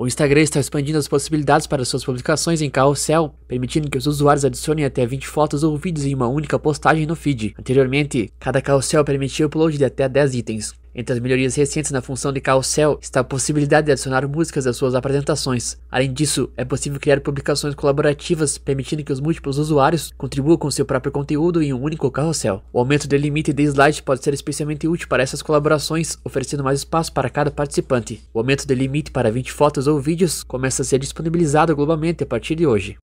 O Instagram está expandindo as possibilidades para suas publicações em carrossel, permitindo que os usuários adicionem até 20 fotos ou vídeos em uma única postagem no feed. Anteriormente, cada carrossel permitia o upload de até 10 itens. Entre as melhorias recentes na função de carrossel está a possibilidade de adicionar músicas às suas apresentações. Além disso, é possível criar publicações colaborativas, permitindo que os múltiplos usuários contribuam com seu próprio conteúdo em um único carrossel. O aumento do limite de slide pode ser especialmente útil para essas colaborações, oferecendo mais espaço para cada participante. O aumento do limite para 20 fotos ou vídeos começa a ser disponibilizado globalmente a partir de hoje.